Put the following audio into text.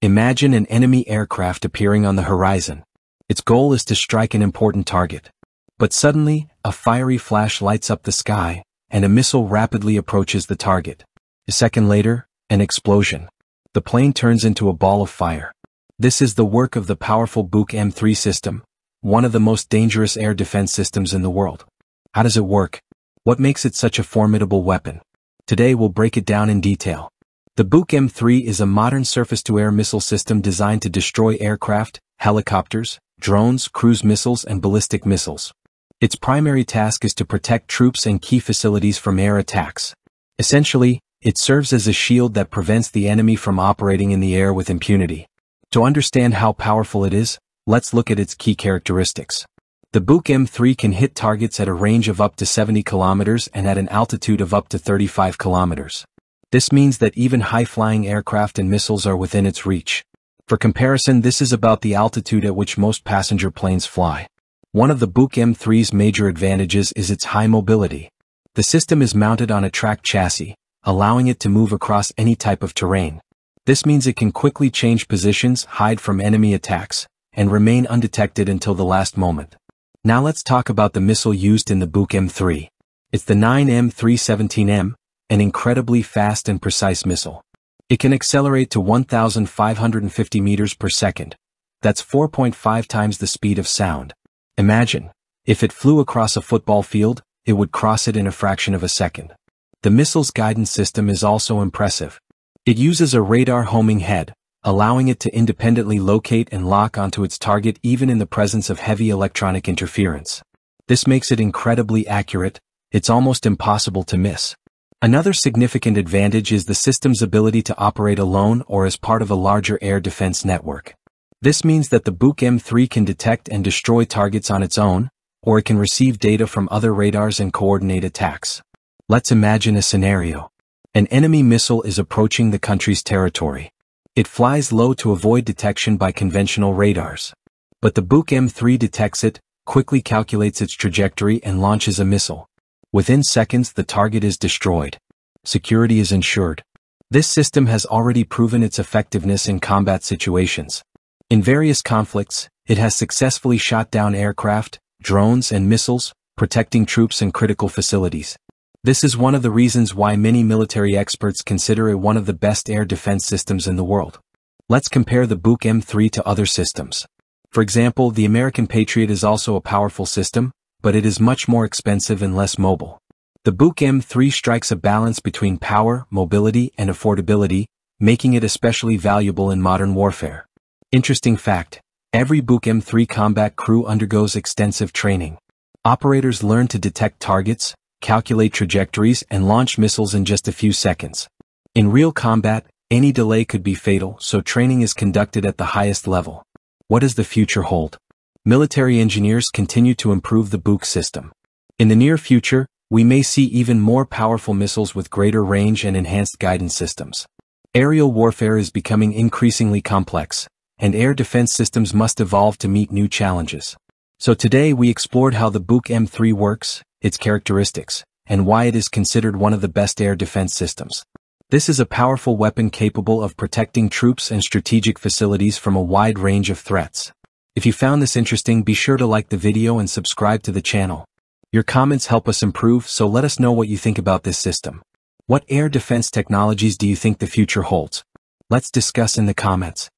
Imagine an enemy aircraft appearing on the horizon. Its goal is to strike an important target. But suddenly, a fiery flash lights up the sky, and a missile rapidly approaches the target. A second later, an explosion. The plane turns into a ball of fire. This is the work of the powerful Buk M3 system, one of the most dangerous air defense systems in the world. How does it work? What makes it such a formidable weapon? Today we'll break it down in detail. The Buk M3 is a modern surface-to-air missile system designed to destroy aircraft, helicopters, drones, cruise missiles, and ballistic missiles. Its primary task is to protect troops and key facilities from air attacks. Essentially, it serves as a shield that prevents the enemy from operating in the air with impunity. To understand how powerful it is, let's look at its key characteristics. The Buk M3 can hit targets at a range of up to 70 kilometers and at an altitude of up to 35 kilometers. This means that even high-flying aircraft and missiles are within its reach. For comparison, this is about the altitude at which most passenger planes fly. One of the Buk M3's major advantages is its high mobility. The system is mounted on a tracked chassis, allowing it to move across any type of terrain. This means it can quickly change positions, hide from enemy attacks, and remain undetected until the last moment. Now let's talk about the missile used in the Buk M3. It's the 9M317M, an incredibly fast and precise missile. It can accelerate to 1,550 meters per second. That's 4.5 times the speed of sound. Imagine, if it flew across a football field, it would cross it in a fraction of a second. The missile's guidance system is also impressive. It uses a radar homing head, allowing it to independently locate and lock onto its target even in the presence of heavy electronic interference. This makes it incredibly accurate, it's almost impossible to miss. Another significant advantage is the system's ability to operate alone or as part of a larger air defense network. This means that the Buk M3 can detect and destroy targets on its own, or it can receive data from other radars and coordinate attacks. Let's imagine a scenario. An enemy missile is approaching the country's territory. It flies low to avoid detection by conventional radars. But the Buk M3 detects it, quickly calculates its trajectory and launches a missile. Within seconds the target is destroyed. Security is ensured. This system has already proven its effectiveness in combat situations. In various conflicts, it has successfully shot down aircraft, drones and missiles, protecting troops and critical facilities. This is one of the reasons why many military experts consider it one of the best air defense systems in the world. Let's compare the Buk M3 to other systems. For example, the American Patriot is also a powerful system, but it is much more expensive and less mobile. The Buk M3 strikes a balance between power, mobility, and affordability, making it especially valuable in modern warfare. Interesting fact, every Buk M3 combat crew undergoes extensive training. Operators learn to detect targets, calculate trajectories and launch missiles in just a few seconds. In real combat, any delay could be fatal, so training is conducted at the highest level. What does the future hold? Military engineers continue to improve the Buk system. In the near future, we may see even more powerful missiles with greater range and enhanced guidance systems. Aerial warfare is becoming increasingly complex, and air defense systems must evolve to meet new challenges. So today we explored how the Buk M3 works, its characteristics, and why it is considered one of the best air defense systems. This is a powerful weapon capable of protecting troops and strategic facilities from a wide range of threats. If you found this interesting be sure to like the video and subscribe to the channel. Your comments help us improve so let us know what you think about this system. What air defense technologies do you think the future holds? Let's discuss in the comments.